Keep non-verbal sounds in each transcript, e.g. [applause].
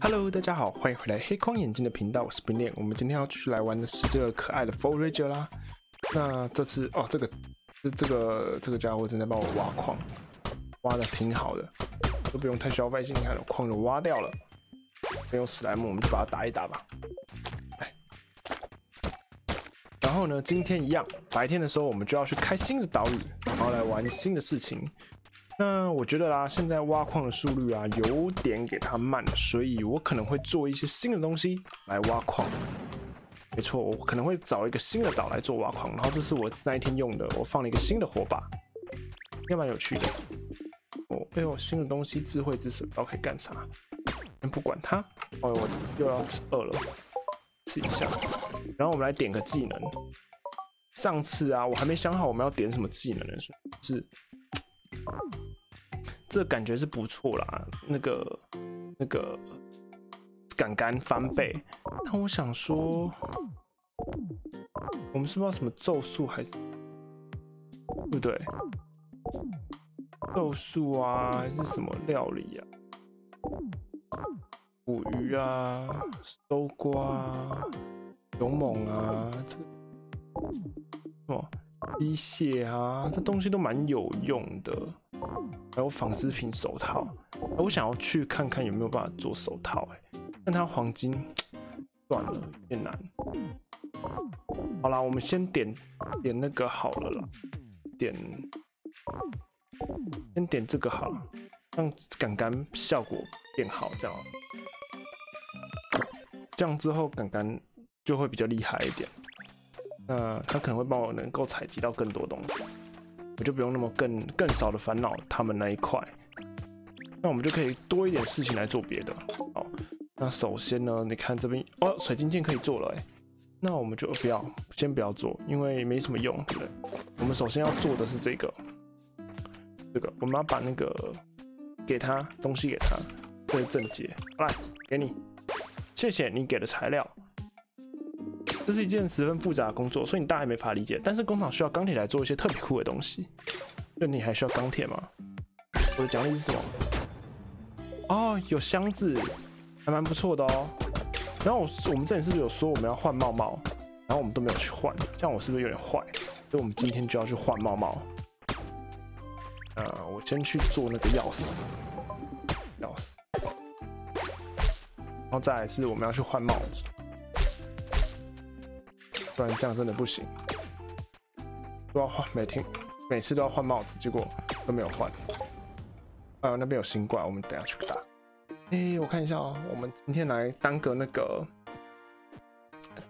Hello，大家好，欢迎回来黑框眼镜的频道，我是冰恋。我们今天要继续来玩的是这个可爱的 Forager 啦。那这次哦，这个这这个这个家伙正在帮我挖矿，挖的挺好的，都不用太消费心，你看矿都挖掉了。没有史莱姆，我们就把它打一打吧。哎，然后呢，今天一样，白天的时候我们就要去开新的岛屿，然后来玩新的事情。那我觉得啦，现在挖矿的速率啊，有点给它慢了，所以我可能会做一些新的东西来挖矿。没错，我可能会找一个新的岛来做挖矿，然后这是我那一天用的，我放了一个新的火把，也蛮有趣的。哦，哎呦，新的东西，智慧之水，不知道可以干啥，先不管它。哦，我又要吃饿了，吃一下。然后我们来点个技能。上次啊，我还没想好我们要点什么技能呢，是。这感觉是不错啦，那个那个杆杆翻倍。但我想说，我们是不知道什么咒术还是对不对？咒术啊，还是什么料理啊？捕鱼啊，收刮，勇猛啊，这个什么？机械啊，这东西都蛮有用的，还有纺织品手套，我想要去看看有没有办法做手套，哎，但它黄金算了，有点难。好啦，我们先点点那个好了啦，点先点这个好了，让杆杆效果变好，这样，这样之后杆杆就会比较厉害一点。那他可能会帮我能够采集到更多东西，我就不用那么更更少的烦恼他们那一块，那我们就可以多一点事情来做别的。好，那首先呢，你看这边哦，水晶剑可以做了哎，那我们就不要先不要做，因为没什么用，对不对？我们首先要做的是这个，这个我们要把那个给他东西给他，这是正解，来给你，谢谢你给的材料。这是一件十分复杂的工作，所以你大概没法理解。但是工厂需要钢铁来做一些特别酷的东西。那你还需要钢铁吗？我的奖励是什么？哦，有箱子，还蛮不错的哦。然后我我们这里是不是有说我们要换帽帽？然后我们都没有去换，这样我是不是有点坏？所以我们今天就要去换帽帽。呃，我先去做那个钥匙，钥匙。然后再来是我们要去换帽子。不然这样真的不行，都要换，每天每次都要换帽子，结果都没有换。啊，那边有新怪，我们等下去打。哎，我看一下哦，我们今天来当个那个，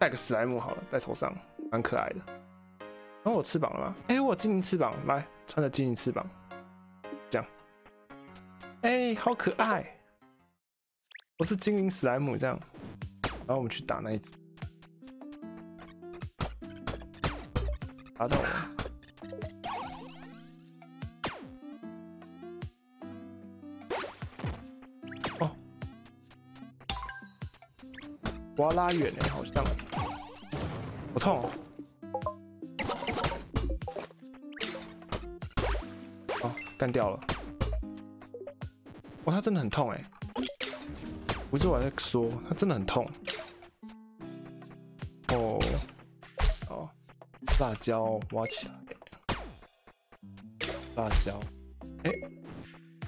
带个史莱姆好了，戴头上，蛮可爱的。然后我翅膀了吗？哎，我精灵翅膀，来穿着精灵翅膀，这样。哎，好可爱！我是精灵史莱姆，这样。然后我们去打那一只。打到了！哦，我要拉远哎，好像，我痛！哦，干掉了！哇，他真的很痛哎！不是我在说，他真的很痛。哦。辣椒挖起来，辣椒，哎，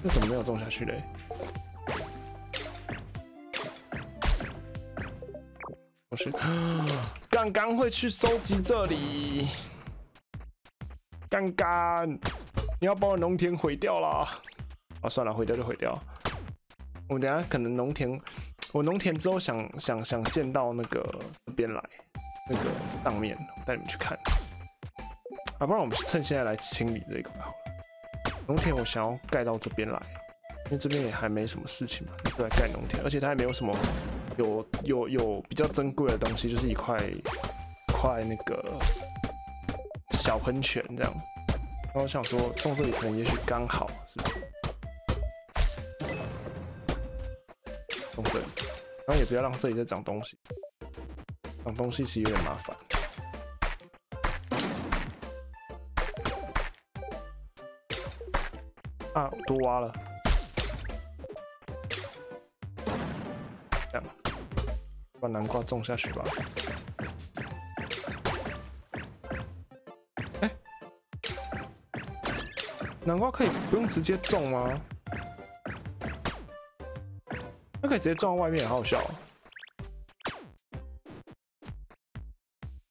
这怎么没有种下去嘞？我是 [gasps] 刚刚会去收集这里，刚刚你要把我农田毁掉了啊！算了，毁掉就毁掉。我等下可能农田，我农田之后想想想见到那个边来。那个上面，我带你们去看。啊，不然我们趁现在来清理这一块好了。农田我想要盖到这边来，因为这边也还没什么事情嘛，就来盖农田。而且它也没有什么有有有比较珍贵的东西，就是一块块那个小喷泉这样。然后我想说种这里可能也许刚好，是吧？种这里，然后也不要让这里再长东西。长东西其实有点麻烦啊！多挖了，这样，把南瓜种下去吧。哎，南瓜可以不用直接种吗？那可以直接种到外面，好好笑。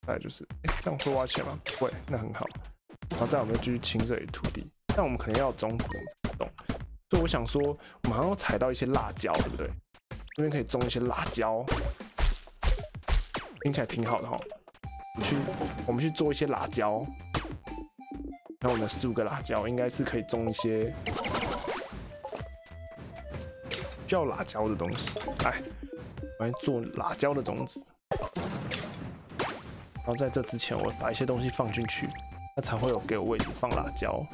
大概就是，哎，这样会挖钱吗？不会，那很好。然后再我们继续清这里土地，但我们可能要种子种。所以我想说，马上要采到一些辣椒，对不对？这边可以种一些辣椒，听起来挺好的哈。我们去，我们去做一些辣椒。然后我们四五个辣椒应该是可以种一些叫辣椒的东西。哎，来做辣椒的种子。然后在这之前，我把一些东西放进去，它才会有给我位置放辣椒。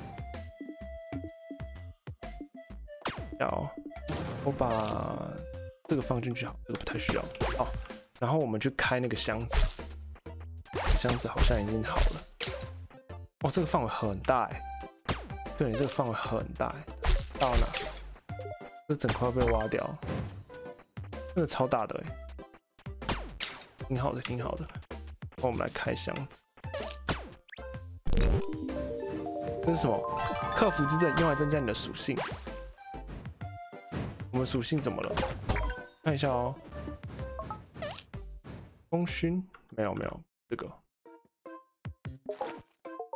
要，我把这个放进去好，这个不太需要。好，然后我们去开那个箱子，箱子好像已经好了。哇，这个范围很大哎！对你这个范围很大哎，到哪？这整块被挖掉，真的超大的哎，挺好的，挺好的。我们来开箱子，这是什么？克服之证用来增加你的属性。我们属性怎么了？看一下哦。功勋没有没有这个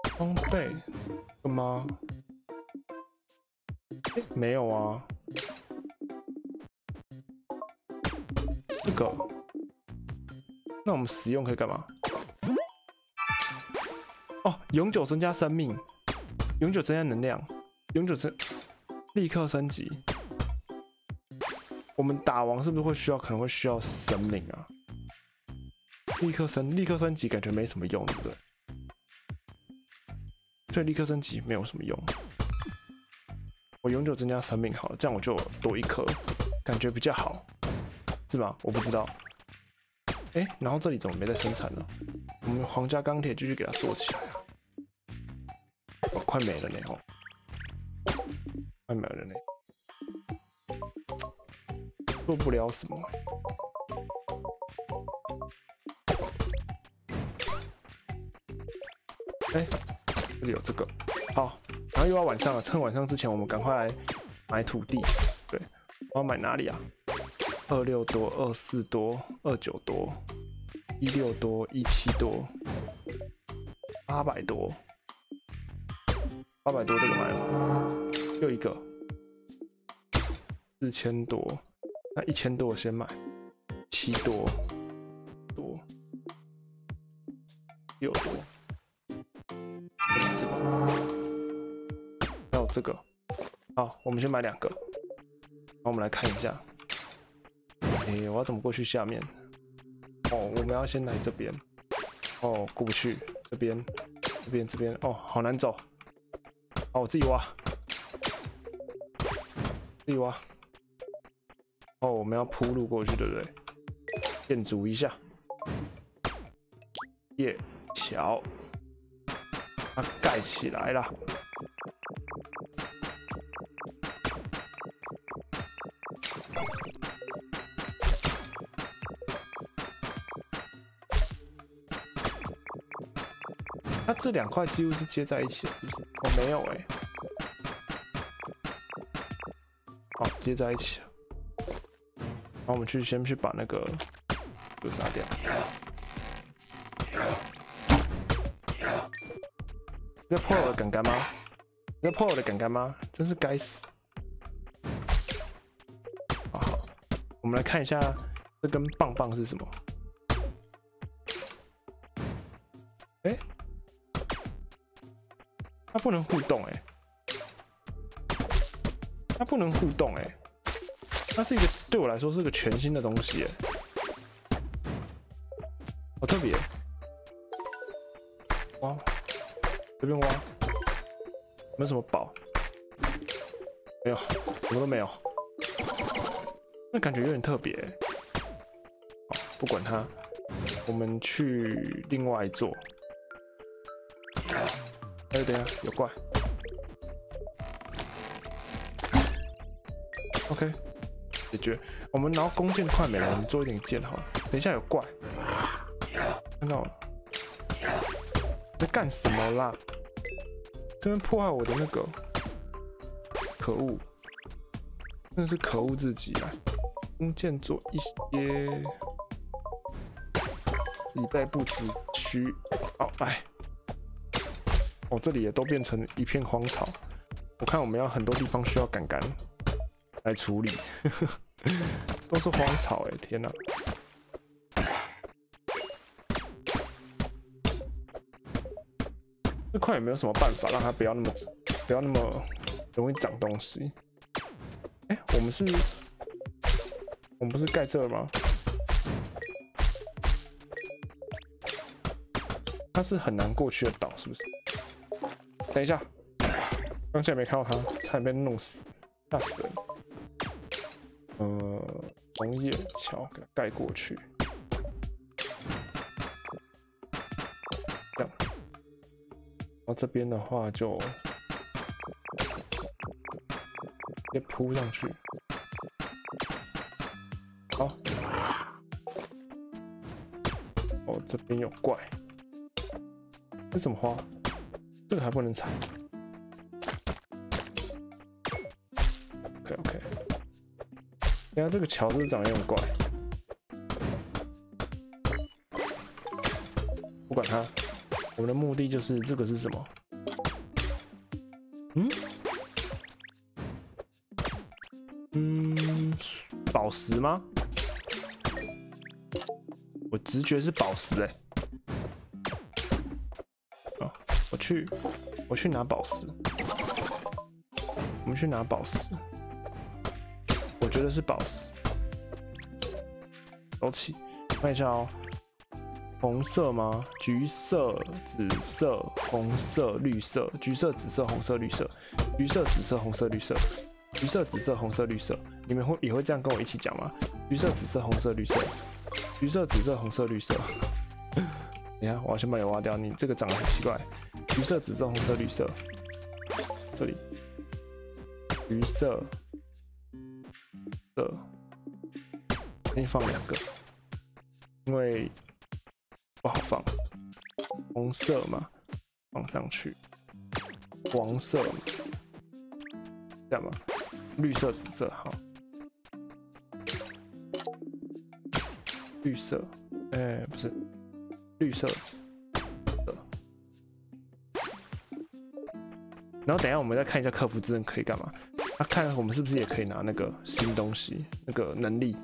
装备了吗？没有啊。这个，那我们使用可以干嘛？哦，永久增加生命，永久增加能量，永久增，立刻升级。我们打王是不是会需要？可能会需要生命啊！立刻升，立刻升级，感觉没什么用，对不对？对，立刻升级没有什么用。我永久增加生命好了，这样我就多一颗，感觉比较好，是吧？我不知道。哎，然后这里怎么没在生产呢？我们皇家钢铁继续给它做起来！快没了呢，哦，快没了呢。做不了什么。哎，这里有这个，好，然后又要晚上了，趁晚上之前，我们赶快来买土地。对，我要买哪里啊？二六多，二四多，二九多，一六多，一七多，八百多，八百多这个买了，又一个，四千多。那一千多我先买，七多多六多，这个，还有这个，好，我们先买两个，那我们来看一下，哎，我要怎么过去下面？哦，我们要先来这边，哦，过不去，这边，这边，这边，哦，好难走，好，我自己挖，自己挖。哦，我们要铺路过去，对不对？建筑一下，叶桥，它盖起来了。这两块几乎是接在一起，是不是？我没有哎。好，接在一起。那我们去先去把那个都杀掉。要破我的杆杆吗？要破我的杆杆吗？真是该死！好，我们来看一下这根棒棒是什么。不能互动哎，它不能互动哎。它是一个对我来说是个全新的东西哎，好特别。哇，随便挖，没什么宝，没有，什么都没有。那感觉有点特别。不管它，我们去另外一座。哎，等下有怪。OK，解决。我们拿弓箭快没了，我们做一点箭好了。等一下有怪，看到了，在干什么啦？这边破坏我的那个，可恶，真的是可恶自己啊！弓箭做一些以备不时需。好，来，哦，这里也都变成一片荒草。我看我们要很多地方需要杆杆来处理，[laughs] 都是荒草哎，天哪！这块有没有什么办法让它不要那么不要那么容易长东西？哎，我们是，我们不是盖这吗？它是很难过去的岛，是不是？等一下。刚才没看到他，差点被弄死，吓死人！呃，红叶桥给它盖过去，这样。然后这边的话就直接铺上去。好。哦，这边有怪，这什么花？这个还不能采。OK，OK 你看这个桥是不是长得有点怪？不管它，我们的目的就是这个是什么？嗯？嗯，宝石吗？我直觉是宝石哎。去，我去拿宝石。我们去拿宝石。我觉得是宝石，走起，看一下哦，红色吗？橘色、紫色、红色、绿色，橘色、紫色、红色、绿色，橘色、紫色、红色、绿色，橘色、紫色、红色、绿色。你们会也会这样跟我一起讲吗？橘色、紫色、红色、绿色，橘色、紫色、红色、绿色。[laughs] 你看，我要先把你挖掉，你这个长得很奇怪。橘色、紫色、红色、绿色，这里，橘色。的，给你放两个，因为不好放。红色嘛，放上去。黄色，这样吗？绿色、紫色，好。绿色，哎，不是，绿色。然后等一下我们再看一下客服之刃可以干嘛。他看我们是不是也可以拿那个新东西，那个能力？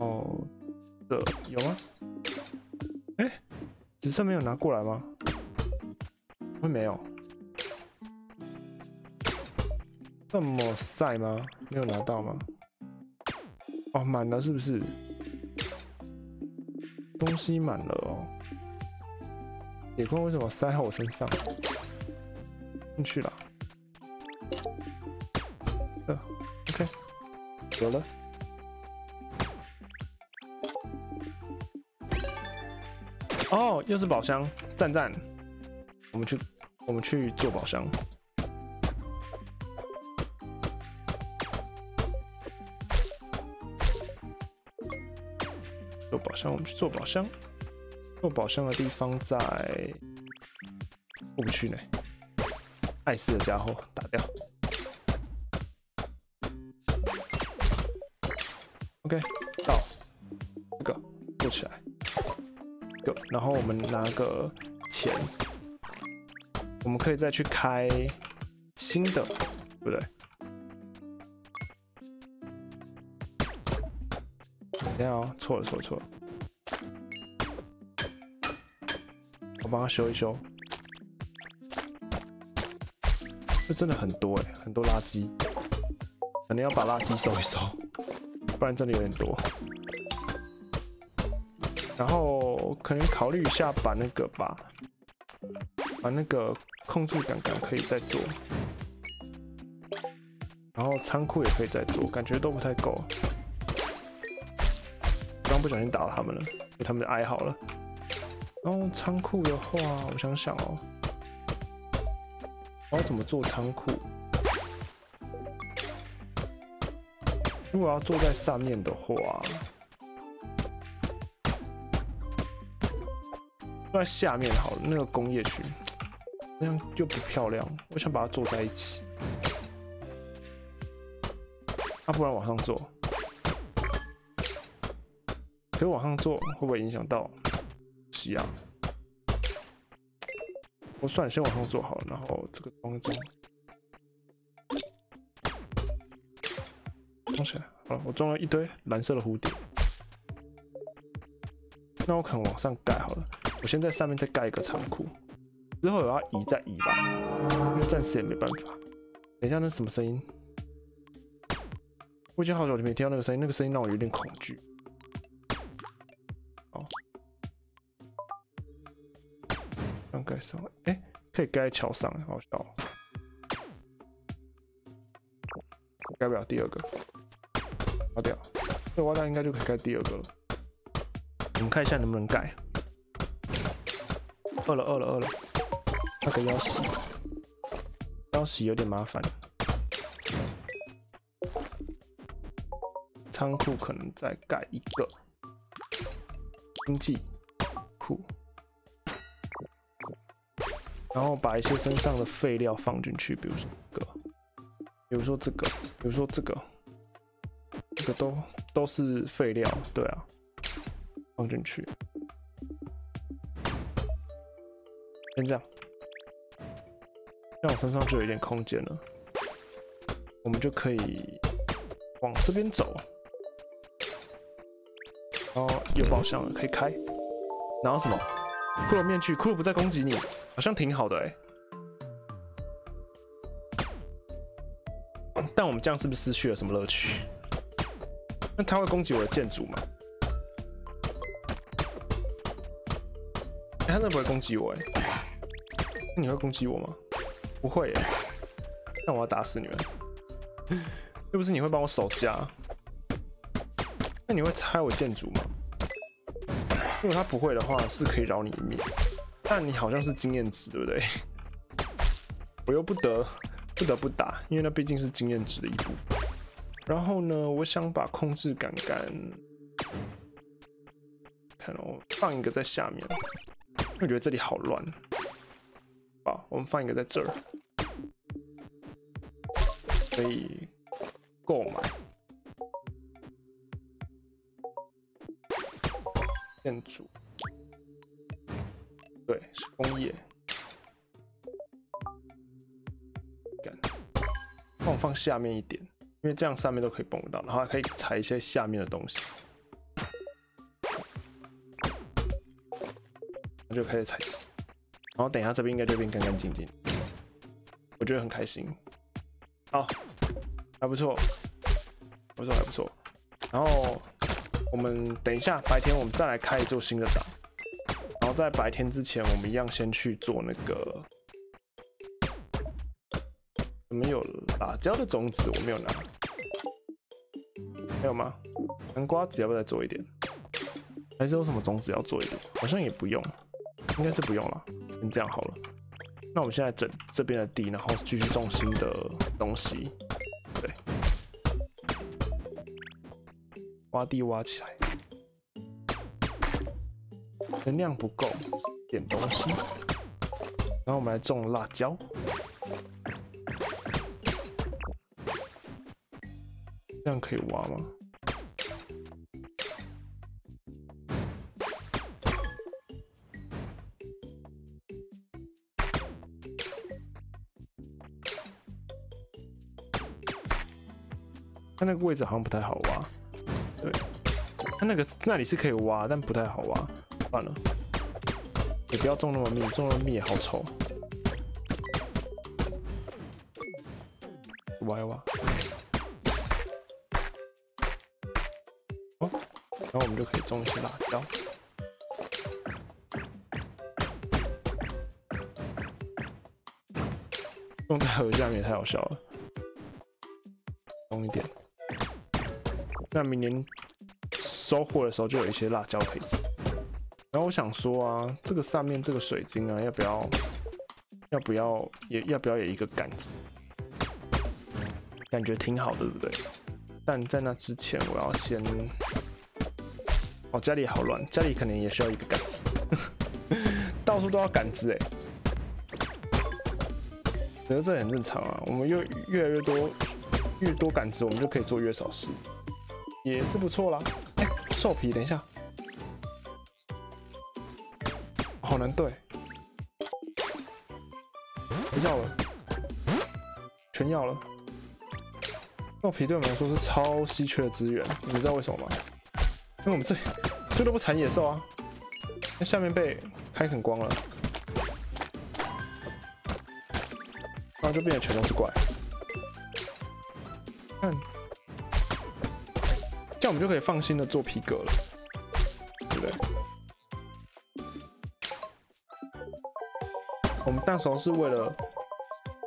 哦，的有吗？哎，紫色没有拿过来吗？会没有？这么晒吗？没有拿到吗？哦，满了是不是？东西满了哦。铁棍为什么塞在我身上？进去了。OK，有了。哦，又是宝箱，赞赞。我们去，我们去做宝箱。做宝箱，我们去做宝箱。做宝箱的地方在过不去呢。碍事的家伙，打掉。OK，到这个做起来，个，然后我们拿个钱，我们可以再去开新的，对不对？等一下哦，错了错了错了，我帮他修一修。这真的很多哎，很多垃圾，可能要把垃圾收一收。不然真的有点多，然后可能考虑一下把那个吧把那个控制杆杆可以再做，然后仓库也可以再做，感觉都不太够。刚不小心打到他们了，给他们哀嚎了。然后仓库的话，我想想哦，我要怎么做仓库？如果要坐在上面的话，坐在下面好了，那个工业区，那样就不漂亮。我想把它坐在一起，啊，不然往上坐。可是往上坐会不会影响到吸啊？我算了，先往上坐好了，然后这个装装。装起来，好了，我装了一堆蓝色的蝴蝶。那我可能往上盖好了，我先在上面再盖一个仓库，之后我要移再移吧，因为暂时也没办法。等一下，那什么声音？我已经好久没听到那个声音，那个声音让我有点恐惧。盖上，哎，可以盖在桥上，好笑。盖不了第二个。挖掉，这挖掉应该就可以盖第二个了。我们看一下能不能盖。饿了，饿了，饿了。那个要洗，要洗有点麻烦。仓库可能再盖一个。经济库，然后把一些身上的废料放进去，比如说这个，比如说这个，比如说这个。这个都都是废料，对啊，放进去，先这样，这样我身上就有一点空间了，我们就可以往这边走，然后有宝箱了，可以开，然后什么？骷髅面具，骷髅不再攻击你，好像挺好的哎，但我们这样是不是失去了什么乐趣？那他会攻击我的建筑吗？他那不会攻击我哎，那你会攻击我吗？不会哎，那我要打死你们！又不是你会帮我守家，那你会拆我建筑吗？如果他不会的话，是可以饶你一命，但你好像是经验值，对不对？[laughs] 我又不得不得不打，因为那毕竟是经验值的一部分。然后呢，我想把控制杆杆，看哦，放一个在下面，我觉得这里好乱。好，我们放一个在这儿，可以购买建筑，对，是工业。干，帮我放下面一点。因为这样上面都可以蹦到，然后还可以踩一些下面的东西，我就开始采集，然后等一下这边应该就变干干净净，我觉得很开心，好，还不错，不错还不错，然后我们等一下白天我们再来开一座新的岛，然后在白天之前我们一样先去做那个。我们有辣椒的种子？我没有拿，还有吗？南瓜子要不要再做一点？还是有什么种子要做一点？好像也不用，应该是不用了。先这样好了。那我们现在整这边的地，然后继续种新的东西。对，挖地挖起来，能量不够，点东西。然后我们来种辣椒。这样可以挖吗？它那个位置好像不太好挖。对，它那个那里是可以挖，但不太好挖。算了，也不要种那么密，种那么密也好丑。挖一挖。然后我们就可以种一些辣椒，种在河下面太好笑了。种一点，那明年收获的时候就有一些辣椒可以吃。然后我想说啊，这个上面这个水晶啊，要不要？要不要也要不要有一个杆子？感觉挺好的，对不对？但在那之前，我要先……哦，家里好乱，家里可能也需要一个杆子，[laughs] 到处都要杆子哎。觉得这很正常啊，我们越越来越多，越多杆子，我们就可以做越少事，也是不错啦。哎，兽皮，等一下，好难对，要了，全要了。兽皮对我们来说是超稀缺的资源，你知道为什么吗？因为我们这这都不产野兽啊，那下面被开垦光了。然后就变得全都是怪，看，这样我们就可以放心的做皮革了，对不对？那时候是为了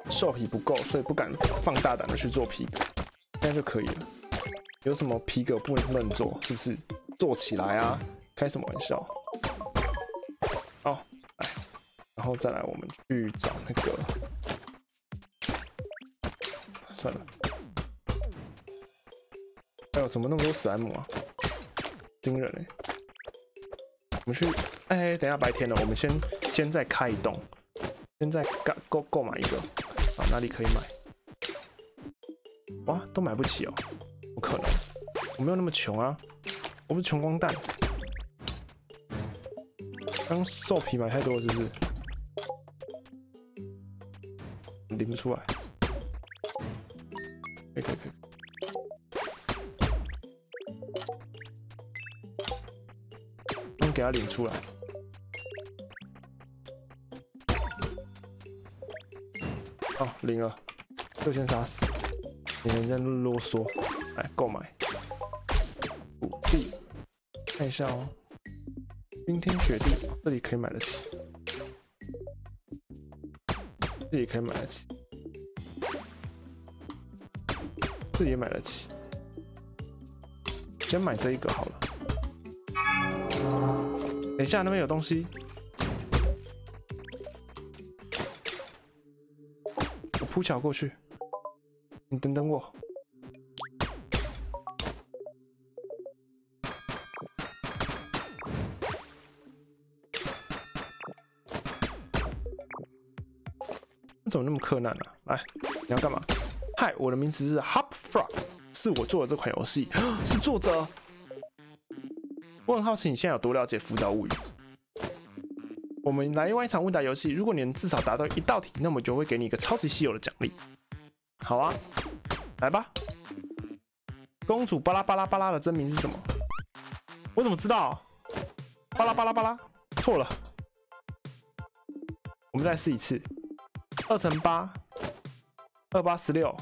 兽皮不够，所以不敢放大胆的去做皮革，现在就可以了。有什么皮革不能做？是不是？做起来啊！开什么玩笑？哦，哎，然后再来，我们去找那个。算了，哎呦，怎么那么多史莱姆啊？惊人哎！我们去，哎，等下白天了，我们先先再开一栋，现在购购购买一个，啊，哪里可以买？哇，都买不起哦，不可能，我没有那么穷啊，我不是穷光蛋。刚兽皮买太多了，是不是？领不出来。可以可以，先给他领出来。好，领了，就先杀死，免得人家啰嗦。来购买土地，看一下哦。冰天雪地，这里可以买得起，这里可以买得起。这也买得起，先买这一个好了。等一下，那边有东西，我铺桥过去，你等等我。你怎么那么困难呢？来，你要干嘛？嗨，我的名字是 Hop Frog，是我做的这款游戏，[gasps] 是作者。我很好奇你现在有多了解《浮岛物语》。我们来玩一场问答游戏，如果你能至少答对一道题，那么就会给你一个超级稀有的奖励。好啊，来吧。公主巴拉巴拉巴拉的真名是什么？我怎么知道？巴拉巴拉巴拉，错了。我们再试一次，二乘八。二八十六，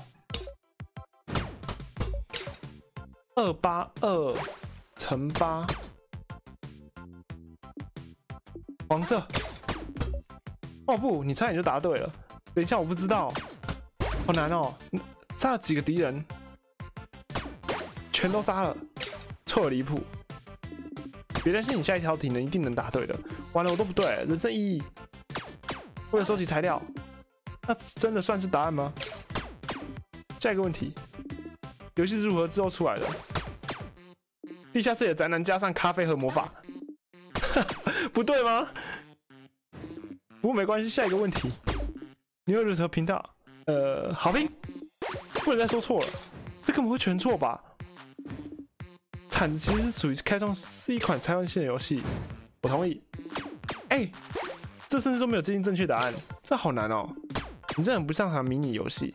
二八二乘八，黄色。哦不，你差点就答对了。等一下，我不知道，好难哦。杀了几个敌人？全都杀了，错了离谱。别担心，你下一条题能一定能答对的。完了，我都不对，人生意义。为了收集材料，那真的算是答案吗？下一个问题，游戏是如何制作出来的？地下室的宅男加上咖啡和魔法，[laughs] 不对吗？不过没关系，下一个问题，你有任何频道？呃，好评，不能再说错了，这根本会全错吧？铲子其实是属于开创，是一款开创性的游戏，我同意。哎，这甚至都没有接近正确答案，这好难哦！你这很不擅长迷你游戏。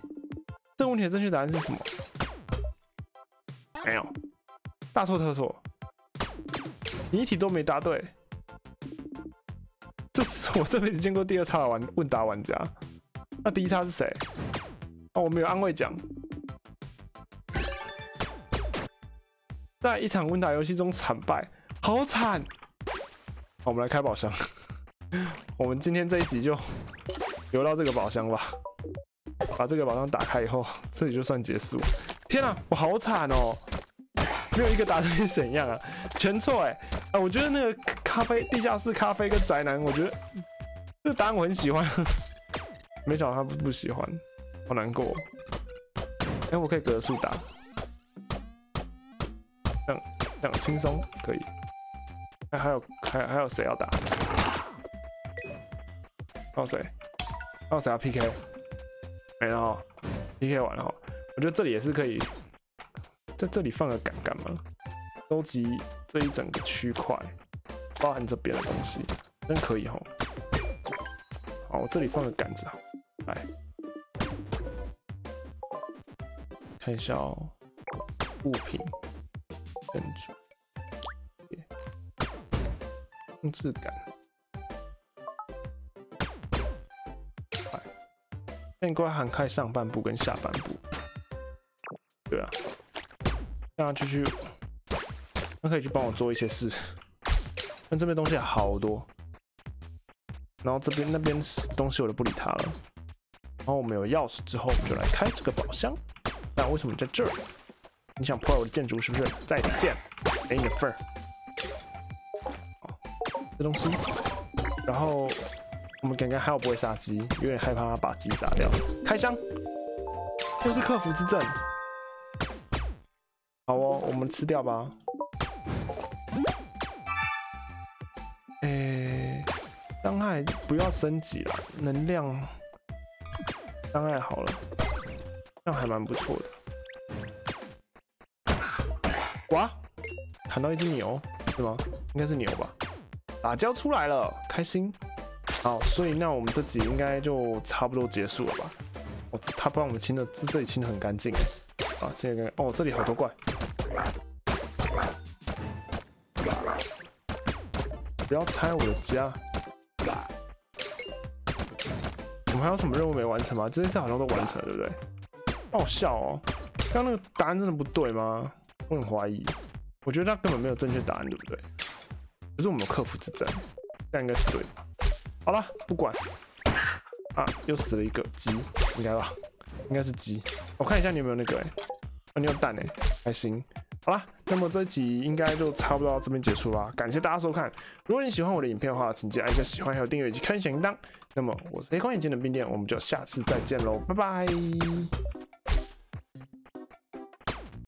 这个问题的正确答案是什么？没有，大错特错，你一题都没答对。[laughs] 我这辈子见过第二差的玩问答玩家。那第一差是谁？哦，我们有安慰奖，在一场问答游戏中惨败，好惨。我们来开宝箱，[laughs] 我们今天这一集就留到这个宝箱吧。把这个宝箱打开以后，这里就算结束。天啊，我好惨哦！没有一个答对是怎样啊？全错哎！啊，我觉得那个咖啡地下室咖啡跟宅男，我觉得这个答案我很喜欢。[laughs] 没想到他不不喜欢，好难过。哎，我可以格数打。这样这样轻松可以。哎，还有还还有谁要打？还有谁？还有谁要 PK？没了哈，PK 完了哈。我觉得这里也是可以，在这里放个杆干嘛？收集这一整个区块，包含这边的东西，真可以哈。好，我这里放个杆子，来看一下哦，物品建筑。控制感，那你过来涵盖上半部跟下半部。对啊，这样继续，他可以去帮我做一些事。但这边东西好多，然后这边那边东西我就不理他了。然后我们有钥匙之后，我们就来开这个宝箱。那为什么在这儿？你想破坏我的建筑是不是？再见，给你的份儿。这东西，然后我们刚刚还有不会杀鸡，有点害怕他把鸡杀掉。开箱，又是克服之证。好哦，我们吃掉吧。诶，伤害不要升级了，能量伤害好了，这样还蛮不错的。哇，砍到一只牛是吗？应该是牛吧。打胶出来了，开心。好，所以那我们这集应该就差不多结束了吧？我他帮我们清的，这这里清的很干净。啊，这个哦，这里好多怪。不要拆我的家。我们还有什么任务没完成吗？这件事好像都完成了，对不对？好笑哦！刚那个答案真的不对吗？我很怀疑。我觉得他根本没有正确答案，对不对？可是我们有克服之战，这样应该是对的。好了，不管。啊，又死了一个鸡，应该吧？应该是鸡。我看一下你有没有那个哎，啊，你有蛋哎，还行。好啦，那么这集应该就差不多到这边结束啦。感谢大家收看。如果你喜欢我的影片的话，请记得按下喜欢，还有订阅以及开小铃铛。那么我是黑框眼镜的冰店，我们就下次再见喽，拜拜。